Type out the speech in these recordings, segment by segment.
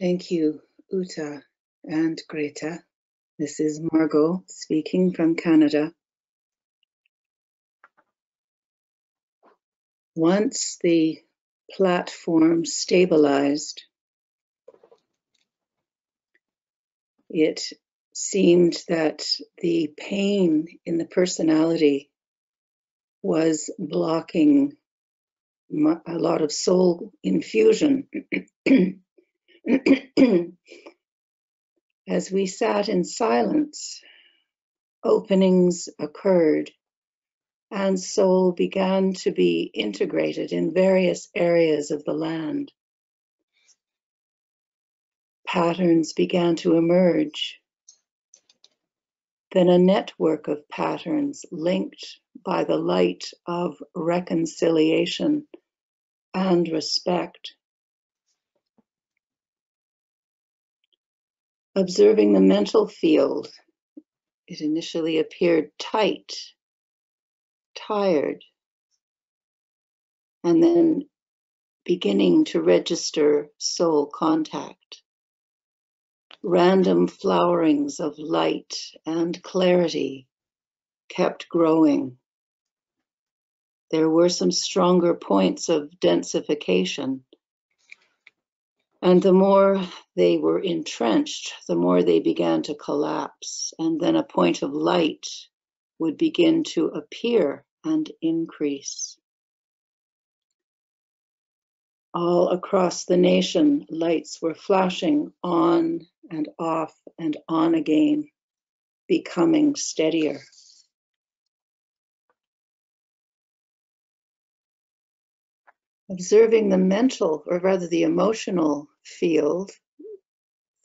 Thank you, Uta and Greta. This is Margot speaking from Canada. Once the platform stabilized, it seemed that the pain in the personality was blocking a lot of soul infusion. As we sat in silence, openings occurred and soul began to be integrated in various areas of the land. Patterns began to emerge. Then a network of patterns linked by the light of reconciliation and respect. Observing the mental field, it initially appeared tight tired, and then beginning to register soul contact. Random flowerings of light and clarity kept growing. There were some stronger points of densification. And the more they were entrenched, the more they began to collapse. And then a point of light would begin to appear and increase. All across the nation, lights were flashing on and off and on again, becoming steadier. Observing the mental, or rather the emotional field,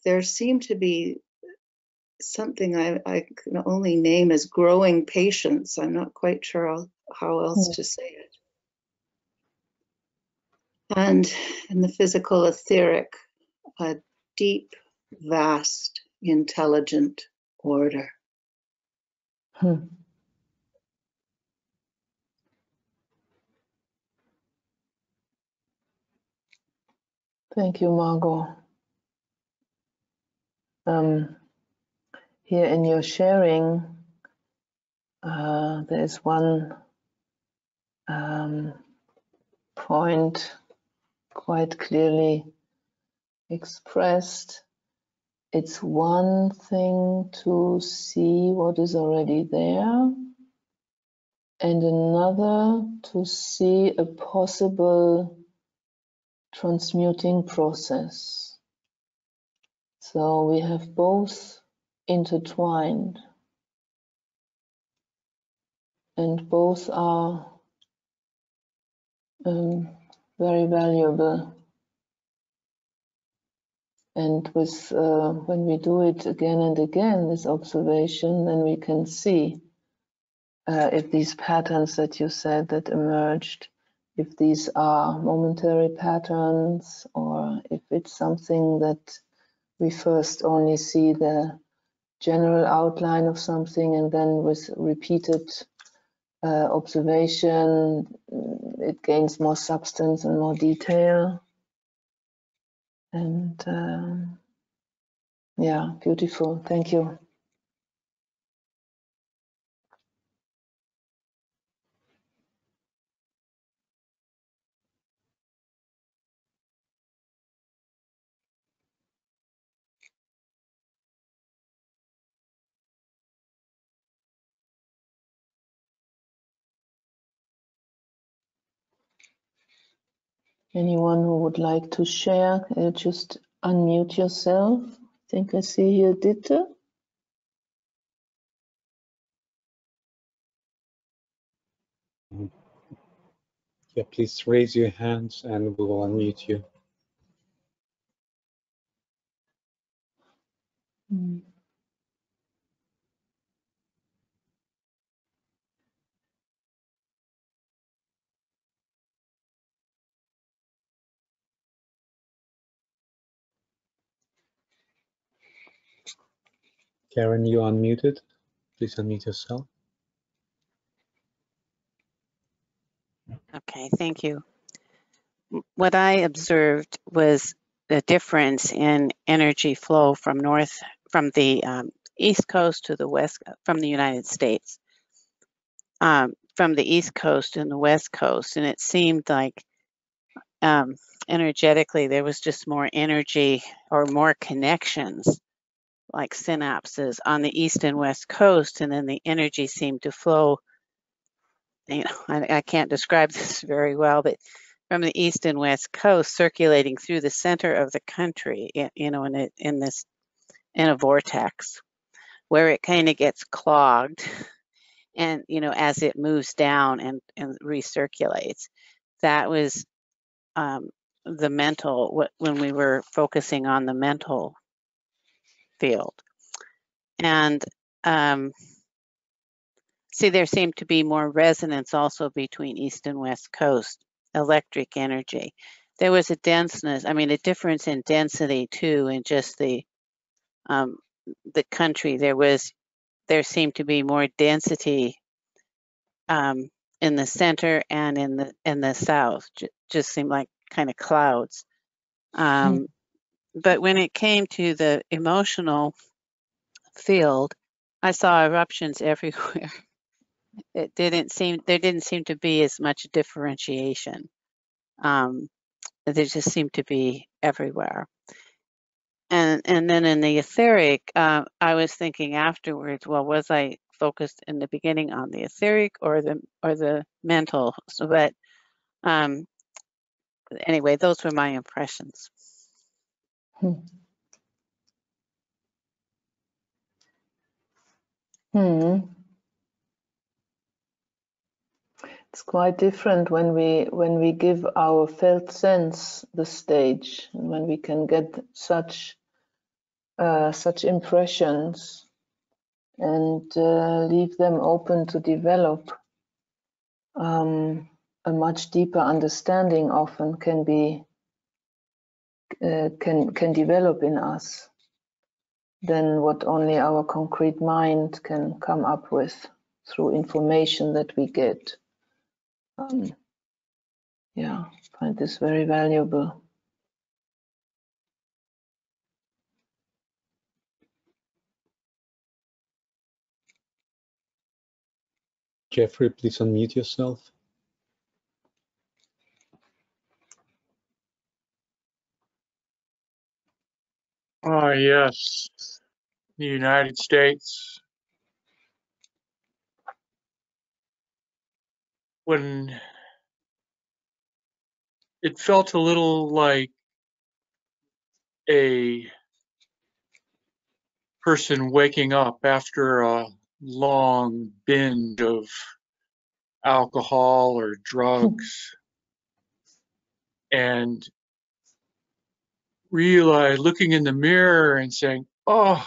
there seemed to be something I, I can only name as growing patience. I'm not quite sure how else mm. to say it. And in the physical etheric, a deep, vast, intelligent order. Hmm. Thank you, Margot. Um, here in your sharing, uh, there is one um, point quite clearly expressed. It's one thing to see what is already there, and another to see a possible transmuting process. So we have both intertwined and both are um, very valuable and with uh, when we do it again and again this observation then we can see uh, if these patterns that you said that emerged if these are momentary patterns or if it's something that we first only see the general outline of something and then with repeated uh, observation it gains more substance and more detail. And um, yeah beautiful. Thank you Anyone who would like to share, uh, just unmute yourself. I think I see here Ditte. Yeah, please raise your hands and we will unmute you. Mm. Karen, you are unmuted. Please unmute yourself. Okay, thank you. What I observed was the difference in energy flow from north from the um, east coast to the west from the United States, um, from the east coast and the west coast, and it seemed like um, energetically there was just more energy or more connections like synapses on the east and west coast and then the energy seemed to flow you know I, I can't describe this very well but from the east and west coast circulating through the center of the country you know in, a, in this in a vortex where it kind of gets clogged and you know as it moves down and, and recirculates. That was um, the mental when we were focusing on the mental field. And um, see there seemed to be more resonance also between east and west coast electric energy. There was a denseness i mean a difference in density too in just the um, the country. There was there seemed to be more density um, in the center and in the in the south. J- just seemed like kind of clouds um, mm. But when it came to the emotional field i saw eruptions everywhere. It didn't seem there didn't seem to be as much differentiation. Um, there just seemed to be everywhere. And and then in the etheric uh, i was thinking afterwards well was i focused in the beginning on the etheric or the or the mental? So but um anyway those were my impressions hmm. hmm. It's quite different when we when we give our felt sense the stage, and when we can get such uh, such impressions and uh, leave them open to develop. Um, a much deeper understanding often can be uh, can can develop in us than what only our concrete mind can come up with through information that we get um, yeah, find this very valuable. Jeffrey, please unmute yourself. Ah, yes. The United States. When it felt a little like a person waking up after a long binge of alcohol or drugs and realize looking in the mirror and saying oh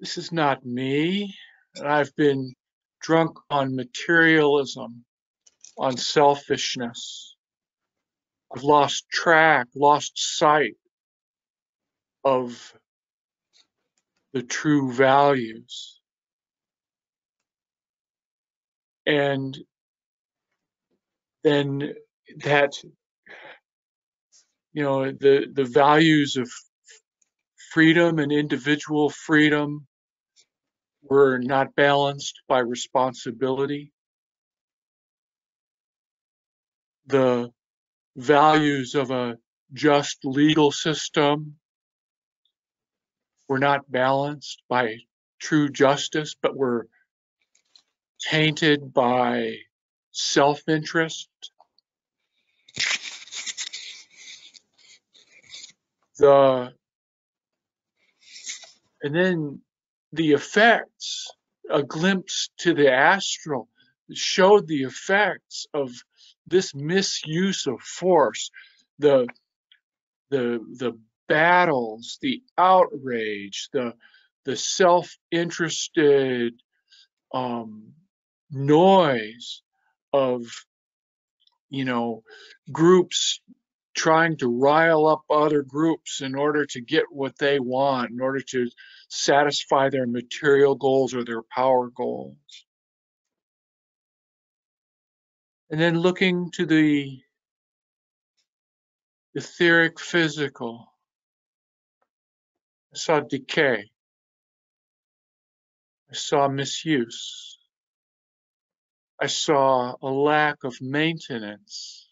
this is not me i've been drunk on materialism on selfishness I've lost track, lost sight of the true values. And then that, you know, the, the values of freedom and individual freedom were not balanced by responsibility. The values of a just legal system were not balanced by true justice, but were tainted by self The and then the effects, a glimpse to the astral showed the effects of this misuse of force, the the the battles, the outrage, the the self-interested um, noise of you know groups trying to rile up other groups in order to get what they want, in order to satisfy their material goals or their power goals. And then looking to the etheric physical. I saw decay. I saw misuse. I saw a lack of maintenance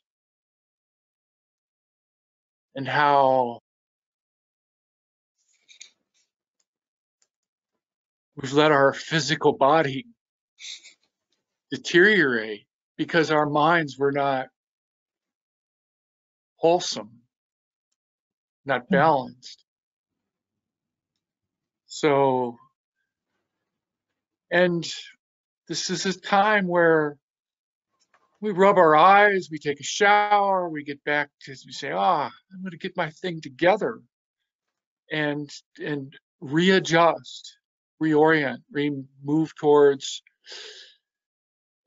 and how we've let our physical body deteriorate because our minds were not wholesome, not mm-hmm. balanced. So, and this is a time where we rub our eyes, we take a shower, we get back to, we say, ah, I'm going to get my thing together and, and readjust, reorient, re move towards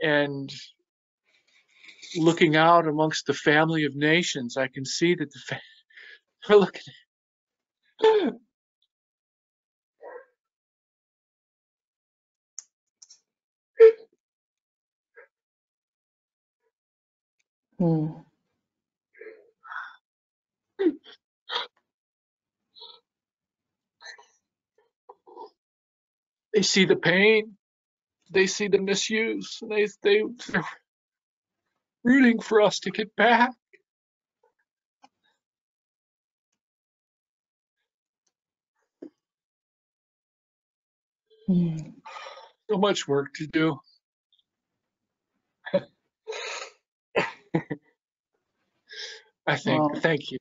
and looking out amongst the family of nations, I can see that the fa- they're looking. Hmm. They see the pain, they see the misuse, and they they they're rooting for us to get back. Hmm. So much work to do. I think. Wow. Thank you.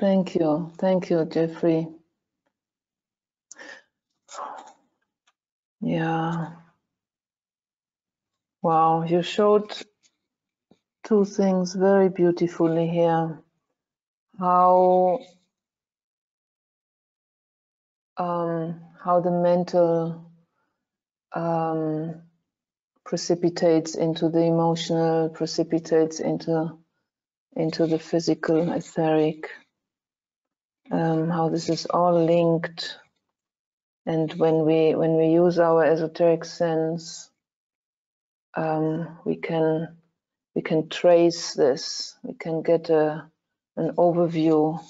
Thank you. Thank you, Jeffrey. Yeah. Wow, you showed two things very beautifully here. How um, how the mental um, precipitates into the emotional, precipitates into into the physical, etheric. Um, how this is all linked, and when we when we use our esoteric sense, um, we can we can trace this. We can get a an overview,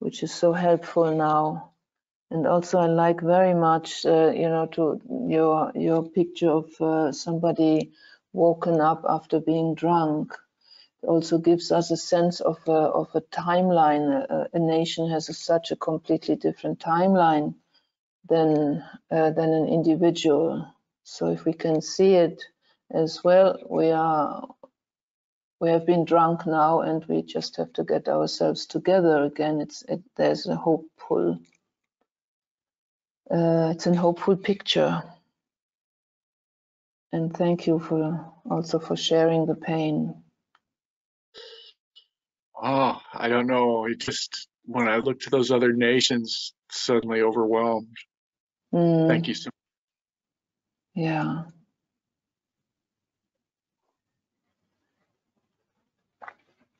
which is so helpful now. And also, I like very much, uh, you know, to your your picture of uh, somebody woken up after being drunk. It also gives us a sense of a, of a timeline. A, a nation has a, such a completely different timeline than uh, than an individual. So if we can see it as well, we are we have been drunk now, and we just have to get ourselves together again. It's it, there's a hopeful uh, it's an hopeful picture. And thank you for also for sharing the pain. Oh, I don't know. It just when I look to those other nations, suddenly overwhelmed. Mm, Thank you so Yeah.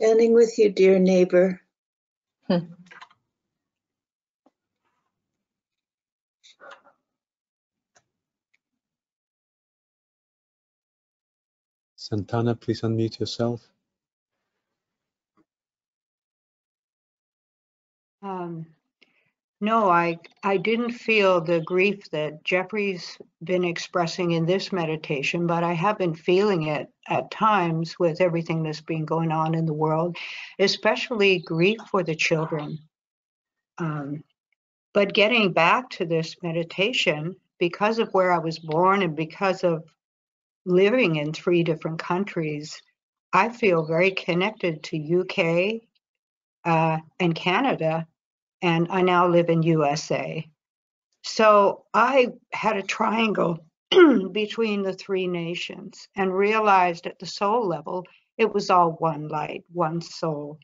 Standing with you, dear neighbor. Hmm. Santana, please unmute yourself. Um, no, I I didn't feel the grief that Jeffrey's been expressing in this meditation, but I have been feeling it at times with everything that's been going on in the world, especially grief for the children. Um, but getting back to this meditation, because of where I was born and because of living in three different countries, I feel very connected to UK uh, and Canada, and I now live in USA. So I had a triangle between the three nations and realized at the soul level it was all one light, one soul.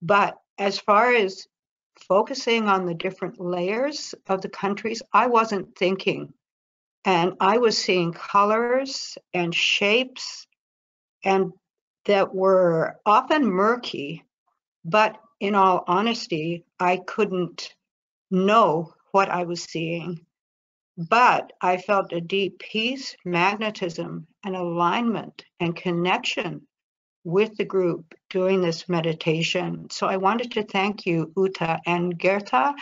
But as far as focusing on the different layers of the countries, I wasn't thinking. And I was seeing colors and shapes and that were often murky, but in all honesty, I couldn't know what I was seeing. But I felt a deep peace, magnetism, and alignment and connection with the group doing this meditation. So I wanted to thank you, Uta and Gerta,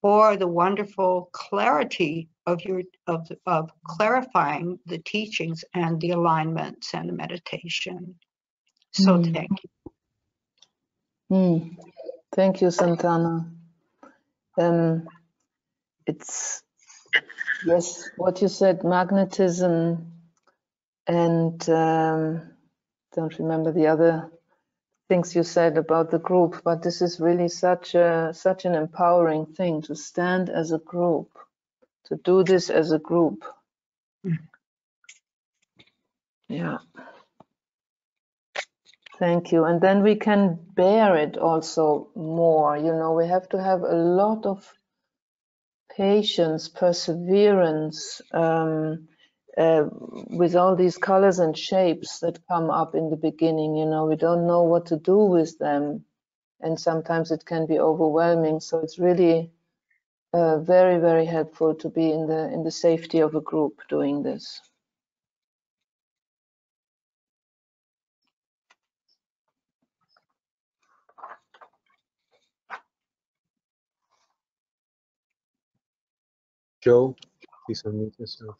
for the wonderful clarity of your of, of clarifying the teachings and the alignments and the meditation. So Mm. thank you. Hmm. Thank you, Santana. Um, it's yes, what you said, magnetism, and um, don't remember the other things you said about the group, but this is really such a such an empowering thing to stand as a group, to do this as a group. Mm. Yeah. Thank you. And then we can bear it also more. You know, we have to have a lot of patience, perseverance um, uh, with all these colors and shapes that come up in the beginning. You know, we don't know what to do with them. And sometimes it can be overwhelming. So it's really uh, very, very helpful to be in the in the safety of a group doing this. Joe, please unmute yourself.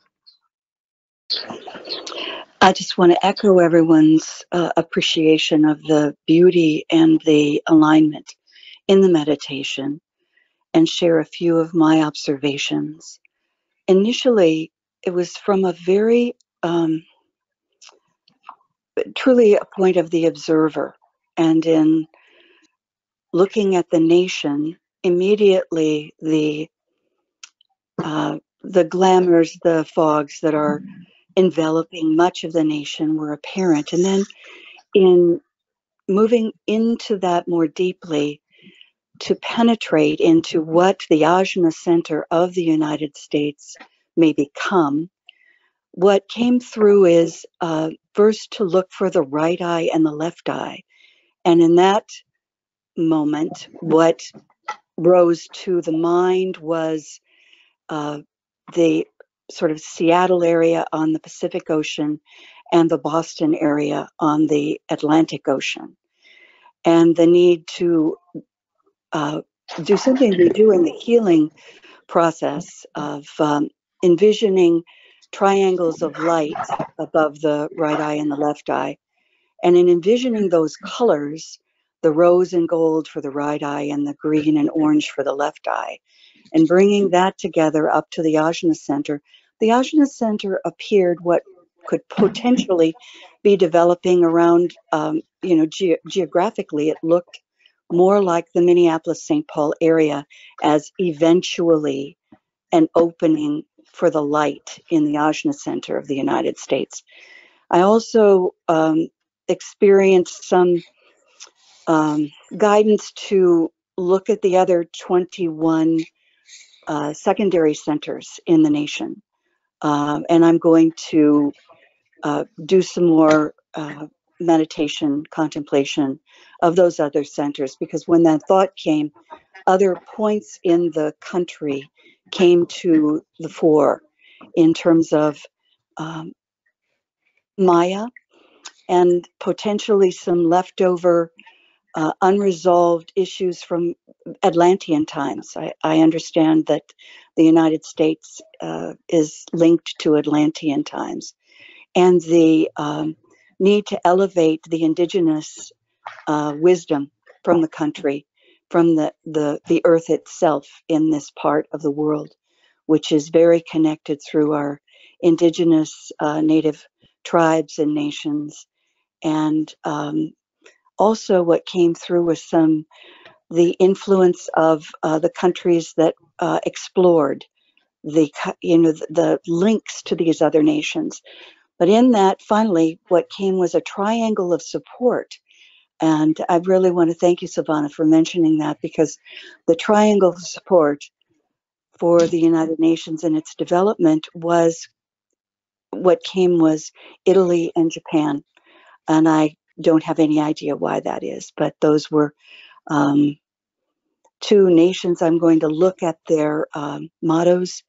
I just want to echo everyone's uh, appreciation of the beauty and the alignment in the meditation and share a few of my observations. Initially, it was from a very um, truly a point of the observer, and in looking at the nation, immediately the uh, the glamours, the fogs that are enveloping much of the nation were apparent. And then in moving into that more deeply to penetrate into what the Ajna Center of the United States may become, what came through is uh, first to look for the right eye and the left eye. And in that moment, what rose to the mind was uh, the sort of Seattle area on the Pacific Ocean and the Boston area on the Atlantic Ocean. And the need to uh, do something we do in the healing process of um, envisioning triangles of light above the right eye and the left eye. And in envisioning those colors, the rose and gold for the right eye and the green and orange for the left eye, and bringing that together up to the Ajna Center, the Ajna Center appeared what could potentially be developing around, um, you know, ge- geographically, it looked more like the Minneapolis St. Paul area as eventually an opening for the light in the Ajna Center of the United States. I also um, experienced some um, guidance to look at the other 21 uh, secondary centers in the nation. Um, and I'm going to uh, do some more uh, meditation, contemplation of those other centers because when that thought came, other points in the country came to the fore in terms of um, Maya and potentially some leftover uh, unresolved issues from Atlantean times. I, I understand that the United States uh, is linked to Atlantean times and the um, need to elevate the indigenous uh, wisdom from the country, from the, the, the earth itself in this part of the world, which is very connected through our indigenous uh, native tribes and nations. And um, also, what came through was some the influence of uh, the countries that uh, explored the you know the, the links to these other nations. But in that, finally, what came was a triangle of support. And I really want to thank you, Savannah, for mentioning that because the triangle of support for the United Nations and its development was what came was Italy and Japan. And I don't have any idea why that is, but those were um, two nations. I'm going to look at their um, mottos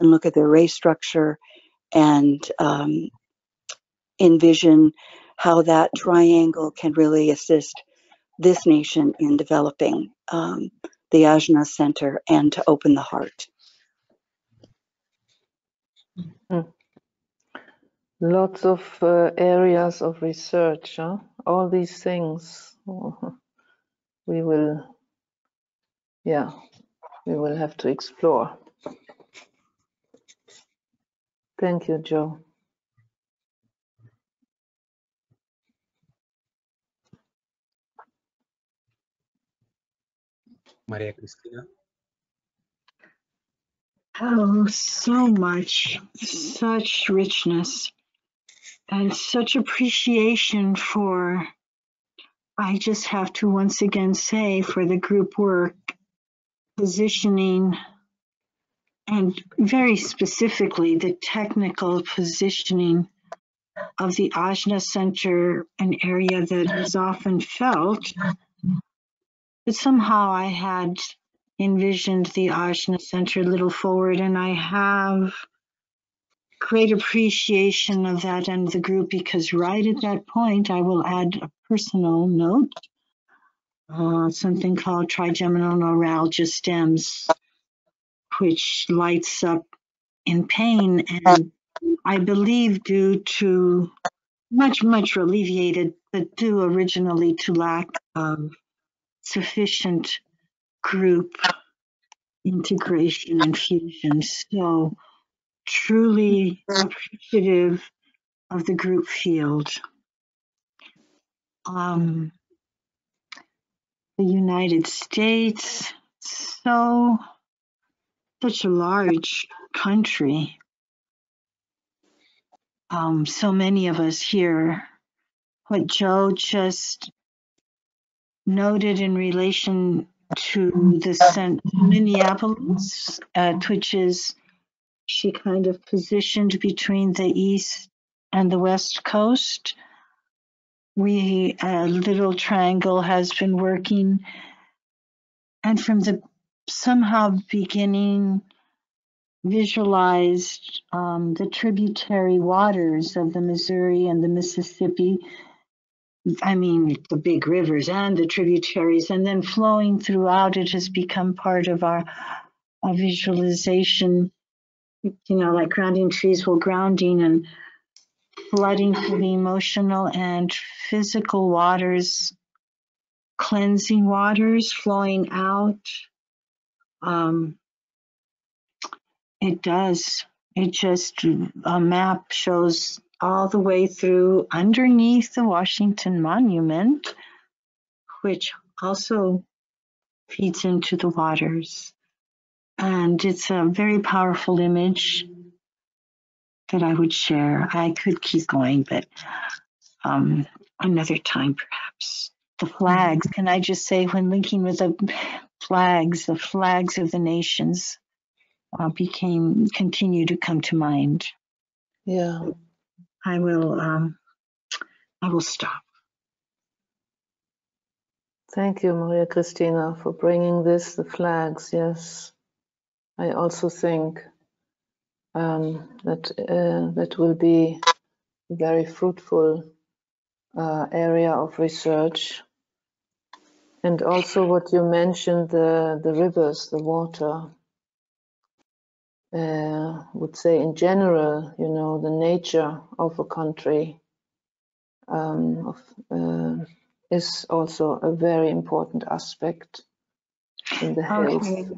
and look at their race structure and um, envision how that triangle can really assist this nation in developing um, the Ajna Center and to open the heart. Lots of uh, areas of research, huh? all these things. We will, yeah, we will have to explore. Thank you, Joe. Maria Cristina. Oh, so much, such richness, and such appreciation for, I just have to once again say, for the group work, positioning, and very specifically the technical positioning of the Ajna Center, an area that is often felt. But somehow I had envisioned the Ajna Center a little forward, and I have great appreciation of that and the group because right at that point, I will add a personal note, uh, something called trigeminal neuralgia stems, which lights up in pain and I believe due to much, much alleviated, but due originally to lack of sufficient group integration and fusion. So truly appreciative of the group field. Um, the United States, so such a large country. Um, so many of us here. What Joe just noted in relation to the cent- Minneapolis, uh, which is she kind of positioned between the east and the west coast. We a little triangle has been working, and from the somehow beginning visualized um, the tributary waters of the Missouri and the Mississippi I mean, the big rivers and the tributaries, and then flowing throughout, it has become part of our, our visualization. You know, like grounding trees will grounding and flooding through the emotional and physical waters, cleansing waters flowing out. Um, it does. It just, a map shows all the way through underneath the Washington Monument, which also feeds into the waters. And it's a very powerful image that I would share. I could keep going, but um, another time perhaps. The flags, can I just say, when linking with the flags, the flags of the nations uh, became, continue to come to mind. Yeah. I will um, I will stop. Thank you, Maria Cristina, for bringing this, the flags. Yes, I also think um, that uh, that will be a very fruitful uh, area of research. And also what you mentioned, the, the rivers, the water. Uh, would say in general, you know, the nature of a country um, of, uh, is also a very important aspect in the health. Okay.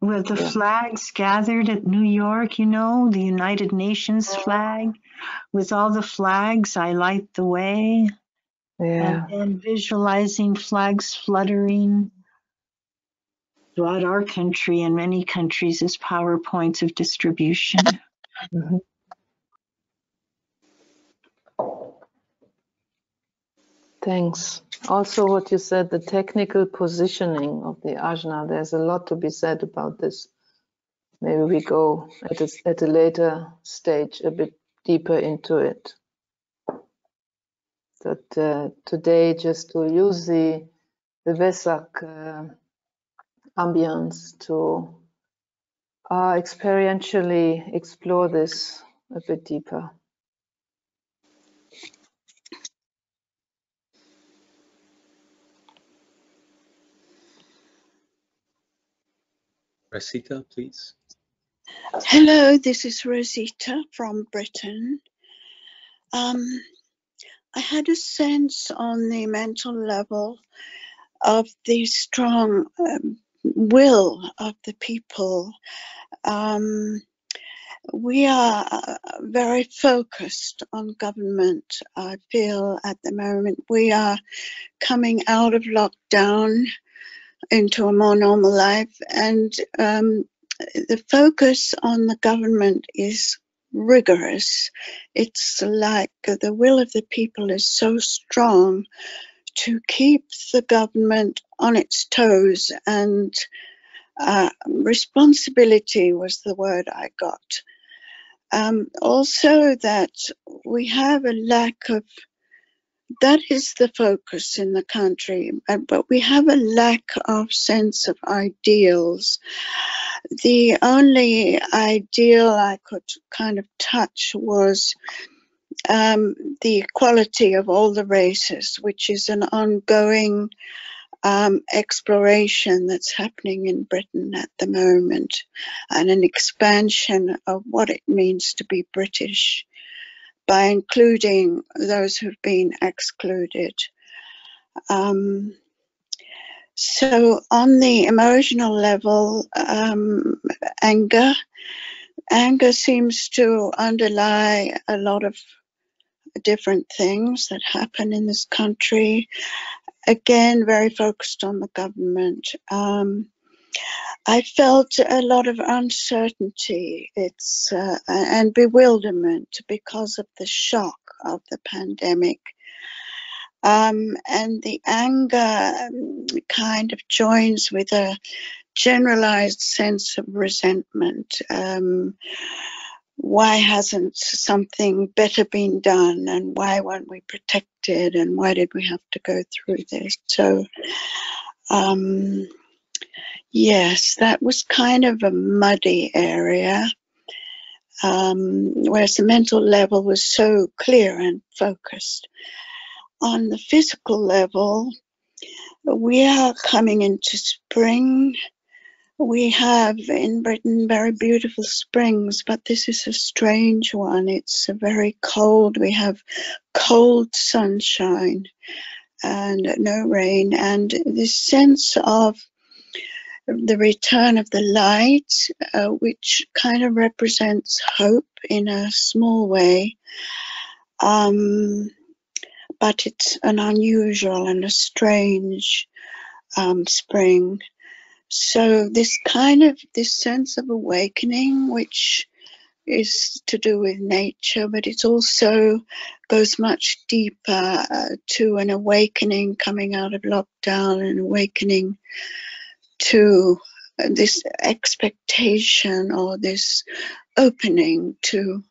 With the Yeah. flags gathered at New York, you know, the United Nations flag, with all the flags, I light the way. Yeah, And then visualizing flags fluttering throughout our country and many countries as power points of distribution. mhm. Thanks. Also, what you said, the technical positioning of the ajna, there's a lot to be said about this. Maybe we go at a, at a later stage a bit deeper into it. But uh, today, just to use the, the Vesak uh, ambience to uh, experientially explore this a bit deeper. Rosita, please. Hello, this is Rosita from Britain. Um, I had a sense on the mental level of the strong um, will of the people. Um, we are uh, very focused on government, I feel, at the moment. We are coming out of lockdown into a more normal life, and um, the focus on the government is rigorous. It's like the will of the people is so strong to keep the government on its toes and uh, responsibility was the word I got. Um, also, that we have a lack of that is the focus in the country, but we have a lack of sense of ideals. The only ideal I could kind of touch was um, the equality of all the races, which is an ongoing um, exploration that's happening in Britain at the moment, and an expansion of what it means to be British by including those who've been excluded. Um, so, on the emotional level, um, anger, anger seems to underlie a lot of different things that happen in this country. Again, very focused on the government. Um, I felt a lot of uncertainty it's uh, and bewilderment because of the shock of the pandemic. Um, and the anger um, kind of joins with a generalized sense of resentment. Um, why hasn't something better been done and why weren't we protected and why did we have to go through this? So um, yes that was kind of a muddy area um, whereas the mental level was so clear and focused. On the physical level we are coming into spring we have in Britain very beautiful springs, but this is a strange one. It's a very cold. We have cold sunshine and no rain, and this sense of the return of the light, uh, which kind of represents hope in a small way. Um, but it's an unusual and a strange um, spring so this kind of this sense of awakening which is to do with nature but it also goes much deeper uh, to an awakening coming out of lockdown and awakening to this expectation or this opening to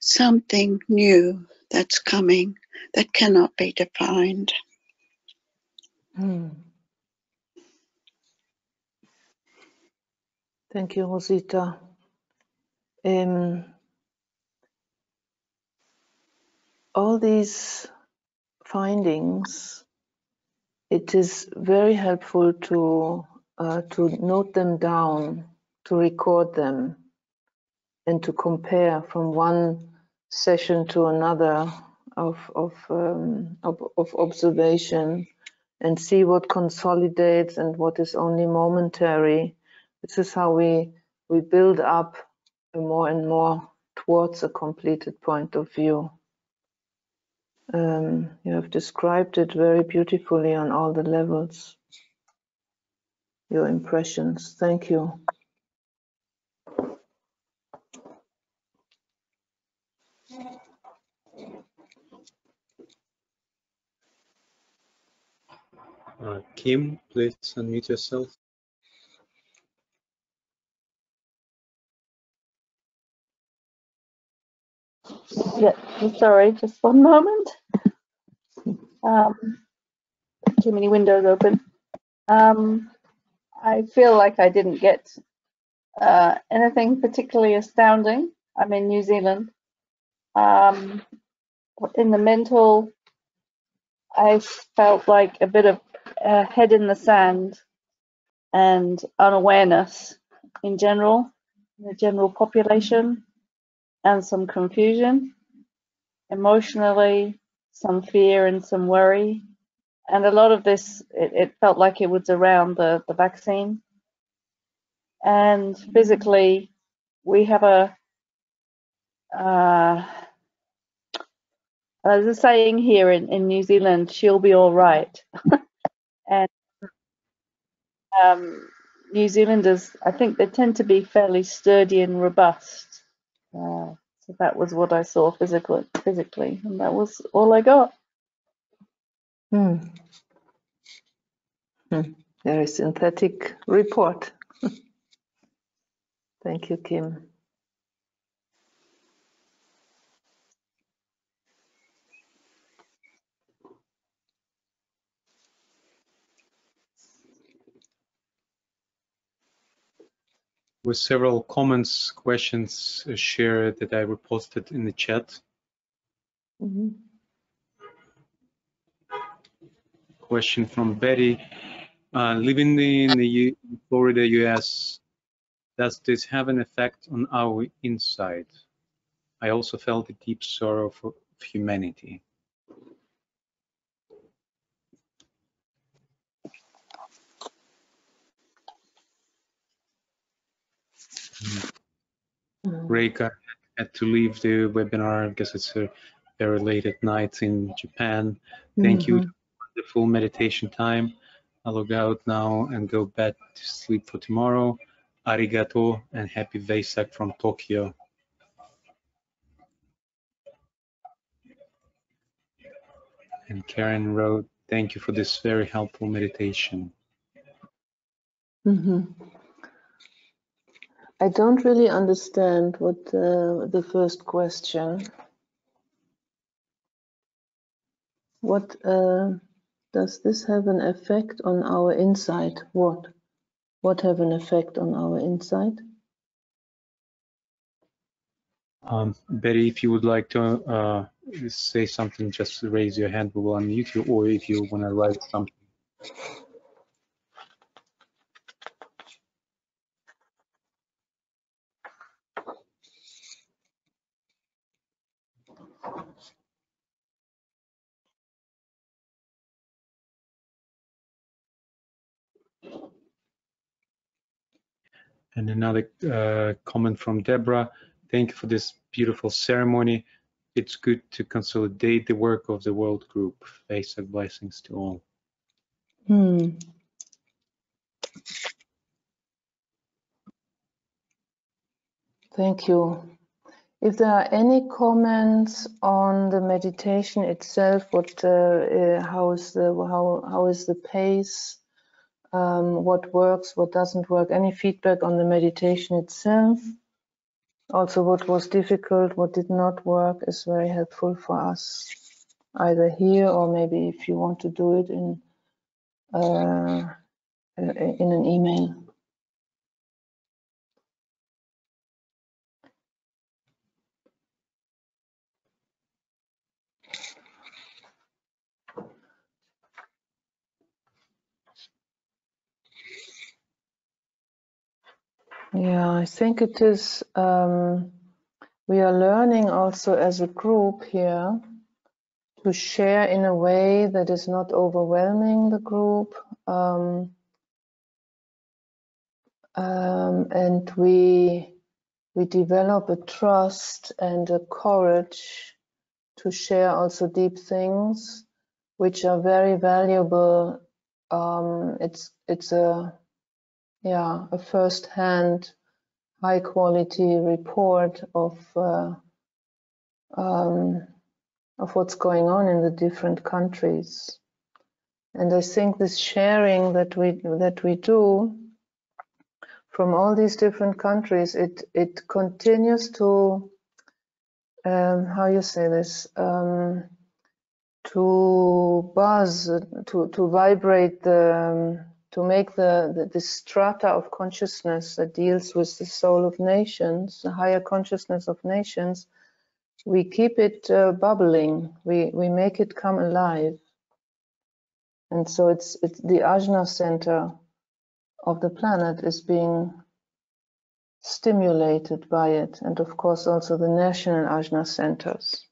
something new that's coming that cannot be defined. Hmm. Thank you, Rosita. Um, all these findings, it is very helpful to uh, to note them down, to record them, and to compare from one session to another of of, um, of, of observation, and see what consolidates and what is only momentary this is how we we build up more and more towards a completed point of view. Um, you have described it very beautifully on all the levels. Your impressions. Thank you. Uh, Kim, please unmute yourself. Yeah, sorry, just one moment. Um, too many windows open. Um, I feel like I didn't get uh, anything particularly astounding. I'm in New Zealand. Um, in the mental, I felt like a bit of a head in the sand and unawareness. in general, the general population, and some confusion. Emotionally, some fear and some worry. And a lot of this, it, it felt like it was around the, the vaccine. And physically, we have a, uh, there's a saying here in, in New Zealand, she'll be all right. and um, New Zealanders, I think they tend to be fairly sturdy and robust. Uh, that was what I saw physically, physically, and that was all I got. Hmm. Hmm. Very synthetic report. Thank you, Kim. With several comments, questions uh, shared that I reposted in the chat. Mhm. Question from Betty. Uh, living in the U Florida, US, does this have an effect on our inside? I also felt a deep sorrow for humanity. Reika had to leave the webinar because it's uh, very late at night in Japan. Thank you Mhm. for the full meditation time. I'll log out now and go back to sleep for tomorrow. Arigato and happy Vesak from Tokyo. And Karen wrote, thank you for this very helpful meditation. Mhm. I don't really understand what uh, the first question. What uh, does this have an effect on our inside? What? What have an effect on our inside? Um, Betty, if you would like to uh, say something, just raise your hand. We will unmute you, or if you want to write something. And another uh, comment from Deborah. Thank you for this beautiful ceremony. It's good to consolidate the work of the World Group. Vesak blessings to all. Hmm. Thank you. If there are any comments on the meditation itself, what, uh, uh, how is the how how is the pace, um, what works, what doesn't work, any feedback on the meditation itself, also what was difficult, what did not work, is very helpful for us, either here or maybe if you want to do it in uh, in an email. Yeah, I think it is. Um, we are learning also as a group here to share in a way that is not overwhelming the group. Um, um, and we we develop a trust and a courage to share also deep things, which are very valuable. Um, it's it's a yeah a first-hand high quality report of uh, um, of what's going on in the different countries. And I think this sharing that we that we do from all these different countries, it it continues to um, how you say this um, to buzz, to to vibrate the um, to make the, the, the strata of consciousness that deals with the soul of nations, the higher consciousness of nations, we keep it uh, bubbling. We we make it come alive, and so it's it's the ajna center of the planet is being stimulated by it, and of course also the national ajna centers.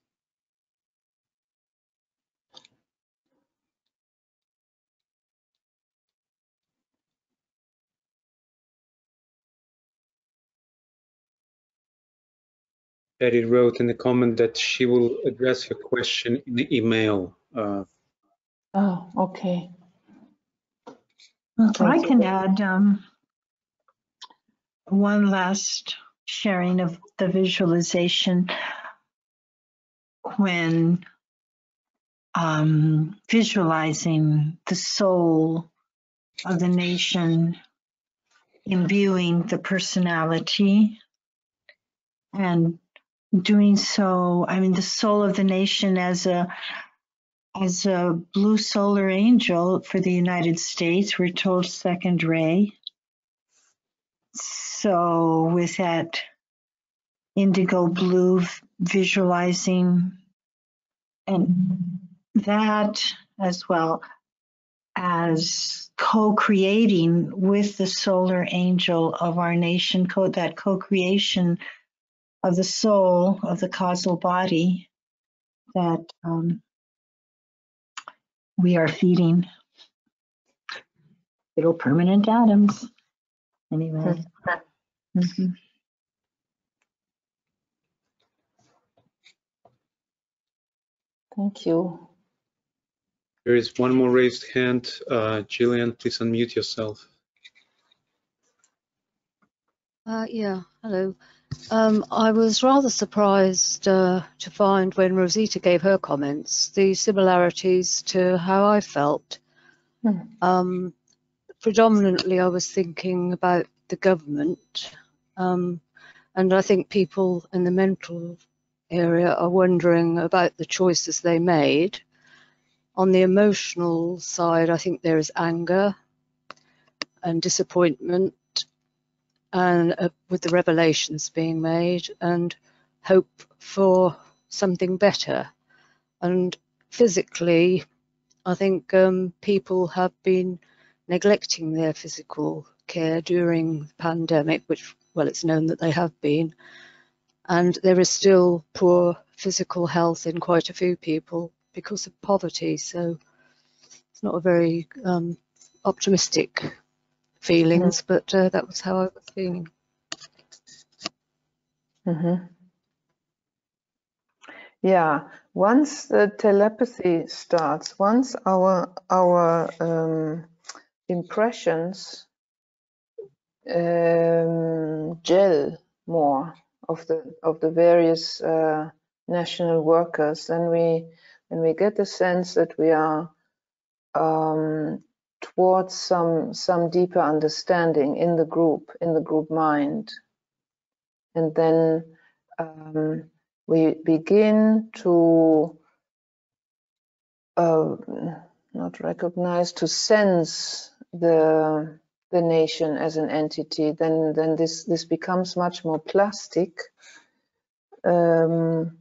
Betty wrote in the comment that she will address your question in the email. Uh, Oh, okay. If I can add um, one last sharing of the visualization when um, visualizing the soul of the nation, imbuing the personality, and doing so. I mean, the soul of the nation as a as a blue solar angel for the United States, we're told second ray. So with that indigo blue visualizing and that as well as co-creating with the solar angel of our nation, co- that co-creation of the soul of the causal body that um, we are feeding little permanent atoms. Anyway. Mhm. Thank you. there is one more raised hand. Uh, Gillian, please unmute yourself. Uh, yeah, hello. Um, I was rather surprised uh, to find when Rosita gave her comments the similarities to how I felt. Hmm. Um, predominantly, I was thinking about the government, um, and I think people in the mental area are wondering about the choices they made. On the emotional side, I think there is anger and disappointment and uh, with the revelations being made and hope for something better. And physically, I think um, people have been neglecting their physical care during the pandemic, which, well, it's known that they have been. And there is still poor physical health in quite a few people because of poverty. So it's not a very um, optimistic feelings, but uh, that was how I was feeling. hmm Yeah, once the telepathy starts, once our our um, impressions um, gel more of the of the various uh, national workers, then we when we get the sense that we are um, towards some some deeper understanding in the group, in the group mind, and then um, we begin to uh, not recognize, to sense the the nation as an entity. Then then this this becomes much more plastic. Um,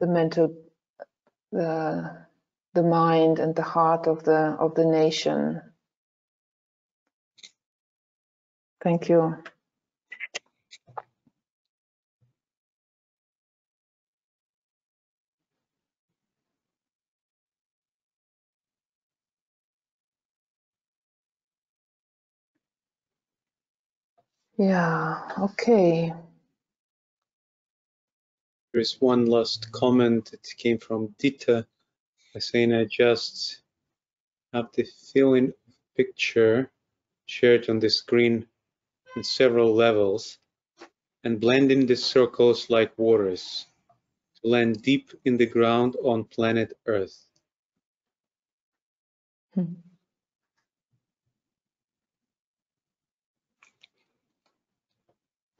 the mental, the the mind and the heart of the of the nation. Thank you. Yeah, okay. There is one last comment. It came from Dita by saying, I just have the feeling of picture shared on the screen in several levels and blending the circles like waters to land deep in the ground on planet Earth. Hmm.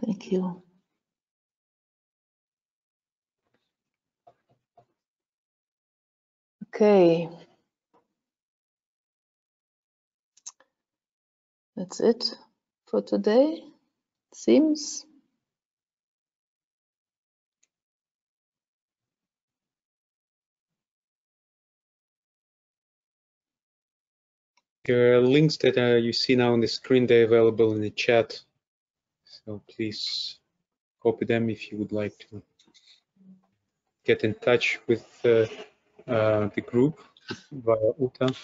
Thank you. Okay. That's it for today. Seems. There are links that uh, you see now on the screen. They're available in the chat. So please copy them if you would like to get in touch with uh, the group via Uta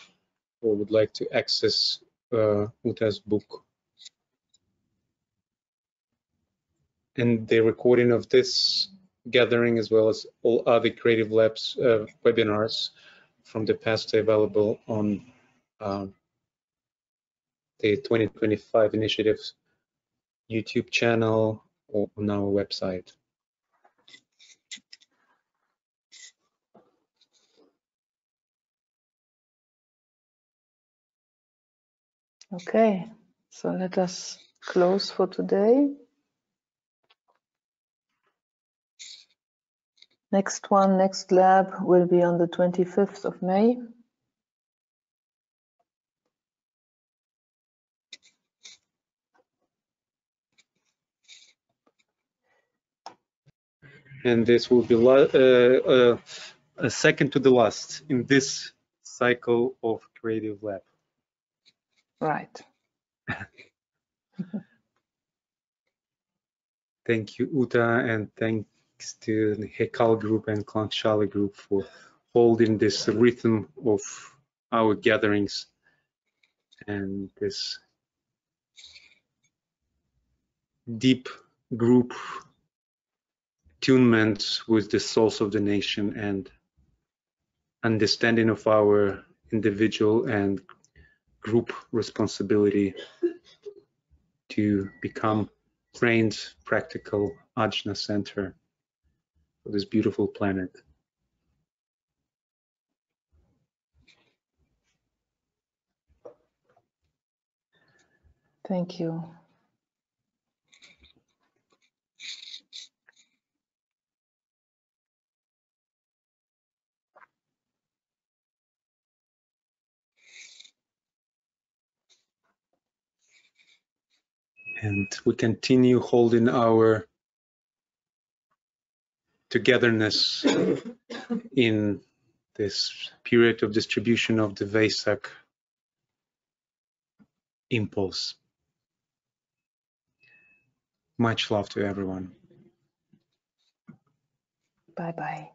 or would like to access uh, Uta's book. And the recording of this gathering as well as all other Creative Labs uh, webinars from the past available on um, the 2025 initiatives YouTube channel or on our website. Okay, so let us close for today. Next one, next lab will be on the 25th of May. And this will be uh, uh, a second to the last in this cycle of Creative Lab. Right. Thank you, Uta, and thanks to the Hechal Group and Klangschale Group for holding this rhythm of our gatherings and this deep group attunement with the souls of the nation and understanding of our individual and group responsibility to become trained, practical Ajna center for this beautiful planet. Thank you. And we continue holding our togetherness in this period of distribution of the Vesak impulse. Much love to everyone. Bye bye.